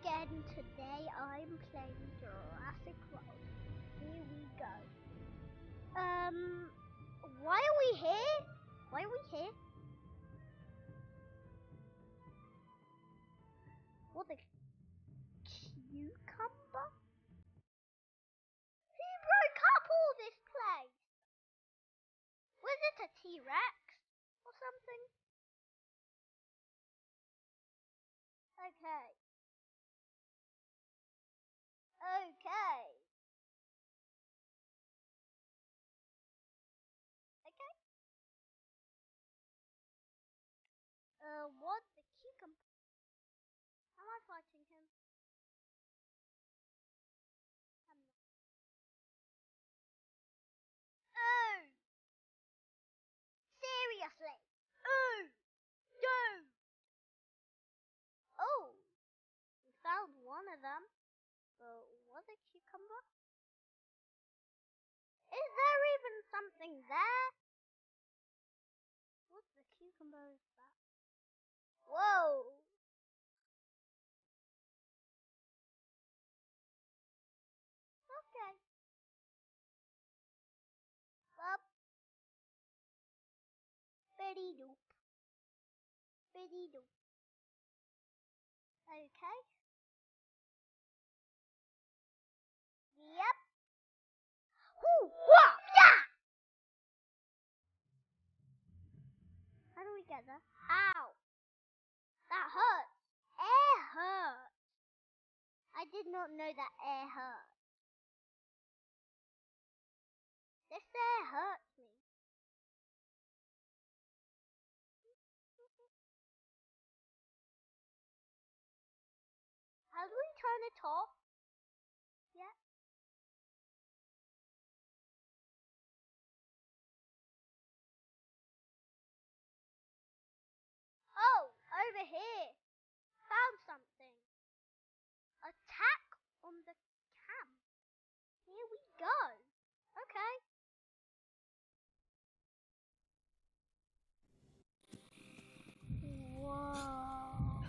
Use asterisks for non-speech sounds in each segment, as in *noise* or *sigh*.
again. Today I'm playing Jurassic World. Here we go. Um, why are we here? Why are we here? What the cucumber? Who broke up all this place? Was it a T-Rex or something? Okay. What the cucumber? Am I fighting him? I'm not. Oh! Seriously? Oh! Dude! Oh! We found one of them. But what a cucumber? Is there even something there? What the cucumber? Whoa! Okay. Up. Biddy doop. Biddy doop. Okay. Yep. Whoo! Wah! Yeah! How do we get there? Ow! That hurts. Air hurts. I did not know that air hurt. This air hurts me. How do we turn it off? Yeah. Oh, over here. Found something. Attack on the camp. Here we go. Okay. Whoa.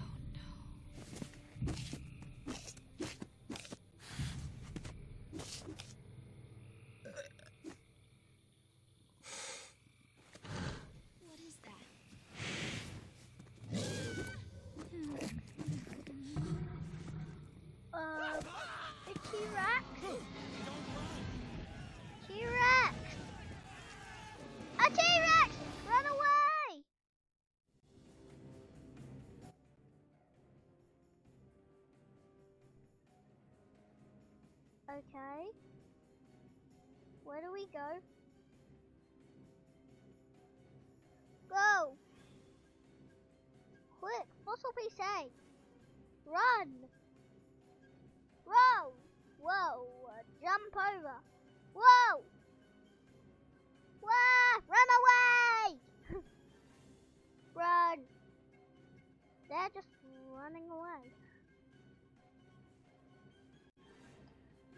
What is that? Uh, a T-Rex? T-Rex! A T-Rex! Run away! Okay. Where do we go? Go! Quick, Fossil be safe! Run! Jump over! Whoa! Wah! Run away! *laughs* Run! They're just running away.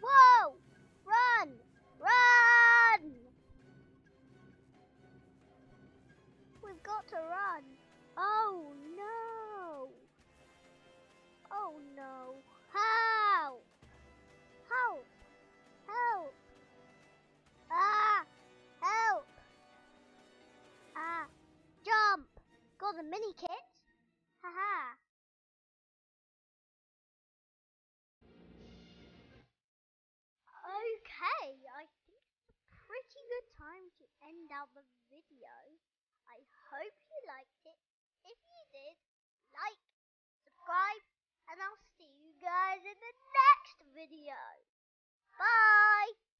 Whoa! Run! Run! We've got to run. Got mini kit? Haha! Okay, I think it's a pretty good time to end out the video. I hope you liked it. If you did, like, subscribe, and I'll see you guys in the next video. Bye!